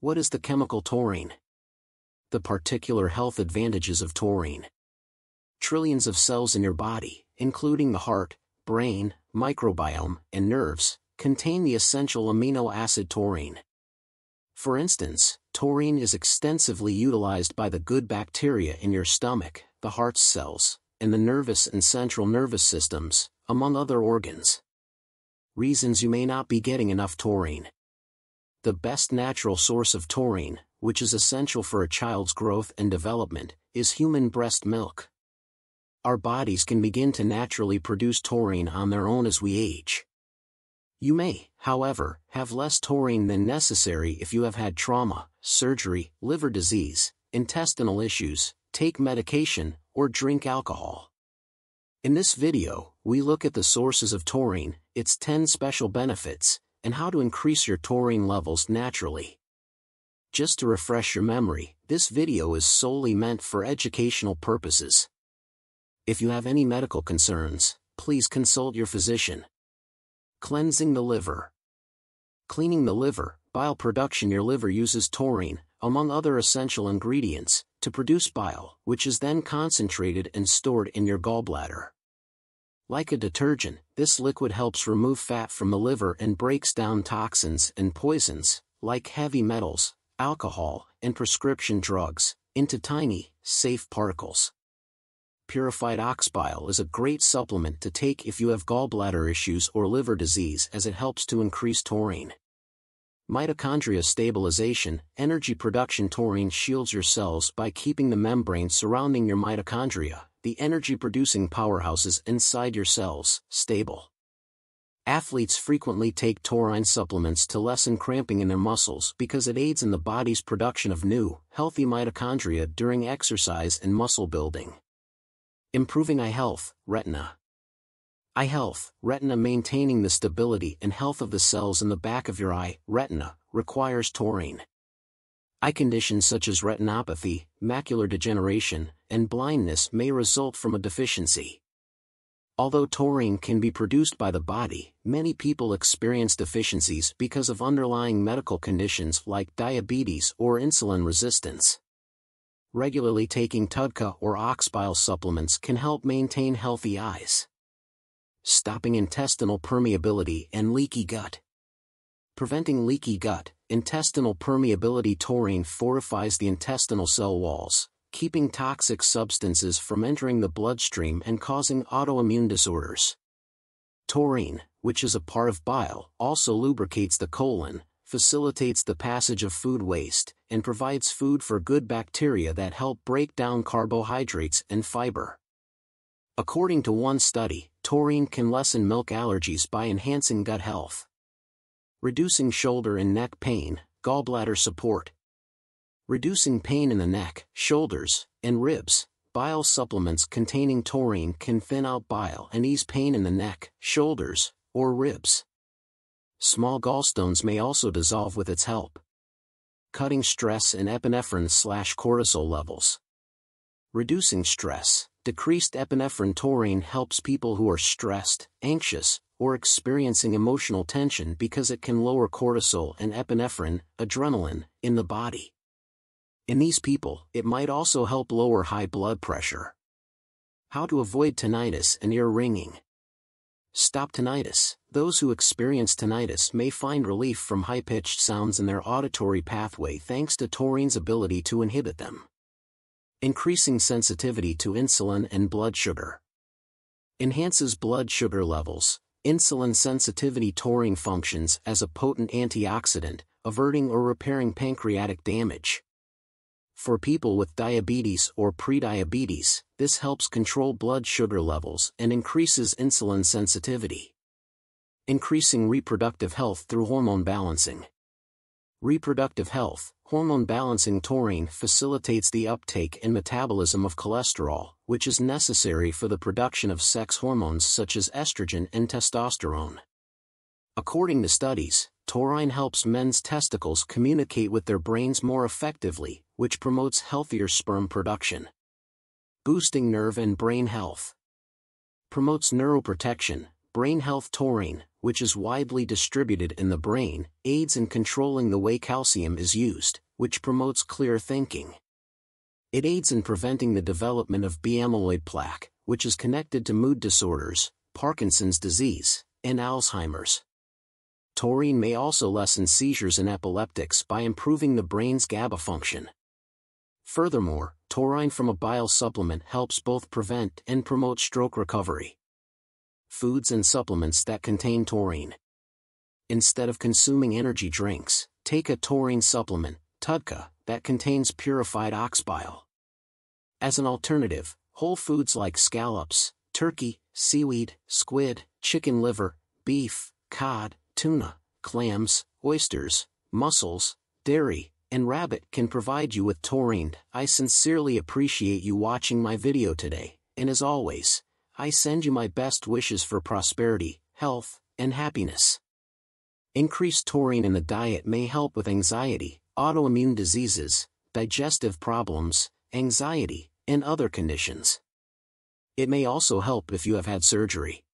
What is the chemical taurine? The particular health advantages of taurine. Trillions of cells in your body, including the heart, brain, microbiome, and nerves, contain the essential amino acid taurine. For instance, taurine is extensively utilized by the good bacteria in your stomach, the heart's cells, and the nervous and central nervous systems, among other organs. Reasons you may not be getting enough taurine. The best natural source of taurine, which is essential for a child's growth and development, is human breast milk. Our bodies can begin to naturally produce taurine on their own as we age. You may, however, have less taurine than necessary if you have had trauma, surgery, liver disease, intestinal issues, take medication, or drink alcohol. In this video, we look at the sources of taurine, its 10 special benefits, and how to increase your taurine levels naturally. Just to refresh your memory, this video is solely meant for educational purposes. If you have any medical concerns, please consult your physician. Cleansing the liver. Cleaning the liver, bile production Your liver uses taurine, among other essential ingredients, to produce bile, which is then concentrated and stored in your gallbladder. Like a detergent, this liquid helps remove fat from the liver and breaks down toxins and poisons, like heavy metals, alcohol, and prescription drugs, into tiny, safe particles. Purified ox bile is a great supplement to take if you have gallbladder issues or liver disease as it helps to increase taurine. Mitochondria stabilization, energy production taurine shields your cells by keeping the membrane surrounding your mitochondria, the energy-producing powerhouses inside your cells, stable. Athletes frequently take taurine supplements to lessen cramping in their muscles because it aids in the body's production of new, healthy mitochondria during exercise and muscle building. Improving eye health, retina. Eye health, retina maintaining the stability and health of the cells in the back of your eye, retina, requires taurine. Eye conditions such as retinopathy, macular degeneration, and blindness may result from a deficiency. Although taurine can be produced by the body, many people experience deficiencies because of underlying medical conditions like diabetes or insulin resistance. Regularly taking TUDCA or oxbile supplements can help maintain healthy eyes. Stopping intestinal permeability and leaky gut. Preventing leaky gut, intestinal permeability taurine fortifies the intestinal cell walls, keeping toxic substances from entering the bloodstream and causing autoimmune disorders. Taurine, which is a part of bile, also lubricates the colon, facilitates the passage of food waste, and provides food for good bacteria that help break down carbohydrates and fiber. According to one study, taurine can lessen milk allergies by enhancing gut health. Reducing shoulder and neck pain, gallbladder support, Reducing pain in the neck, shoulders, and ribs, bile supplements containing taurine can thin out bile and ease pain in the neck, shoulders, or ribs. Small gallstones may also dissolve with its help. Cutting stress and epinephrine slash cortisol levels. Reducing stress, decreased epinephrine taurine helps people who are stressed, anxious, or experiencing emotional tension because it can lower cortisol and epinephrine, adrenaline, in the body. In these people, it might also help lower high blood pressure. How to avoid tinnitus and ear ringing. Stop tinnitus. Those who experience tinnitus may find relief from high-pitched sounds in their auditory pathway thanks to taurine's ability to inhibit them. Increasing sensitivity to insulin and blood sugar. Enhances blood sugar levels. Insulin sensitivity taurine functions as a potent antioxidant, averting or repairing pancreatic damage. For people with diabetes or prediabetes, this helps control blood sugar levels and increases insulin sensitivity. Increasing reproductive health through hormone balancing. Reproductive health, hormone balancing taurine facilitates the uptake and metabolism of cholesterol, which is necessary for the production of sex hormones such as estrogen and testosterone. According to studies, taurine helps men's testicles communicate with their brains more effectively, which promotes healthier sperm production. Boosting nerve and brain health. Promotes neuroprotection, brain health taurine, which is widely distributed in the brain, aids in controlling the way calcium is used, which promotes clear thinking. It aids in preventing the development of B-amyloid plaque, which is connected to mood disorders, Parkinson's disease, and Alzheimer's. Taurine may also lessen seizures in epileptics by improving the brain's GABA function. Furthermore, taurine from a bile supplement helps both prevent and promote stroke recovery. Foods and supplements that contain taurine. Instead of consuming energy drinks, take a taurine supplement, TUDCA, that contains purified ox bile. As an alternative, whole foods like scallops, turkey, seaweed, squid, chicken liver, beef, cod, tuna, clams, oysters, mussels, dairy, and rabbit can provide you with taurine. I sincerely appreciate you watching my video today, and as always, I send you my best wishes for prosperity, health, and happiness. Increased taurine in the diet may help with anxiety, autoimmune diseases, digestive problems, anxiety, and other conditions. It may also help if you have had surgery.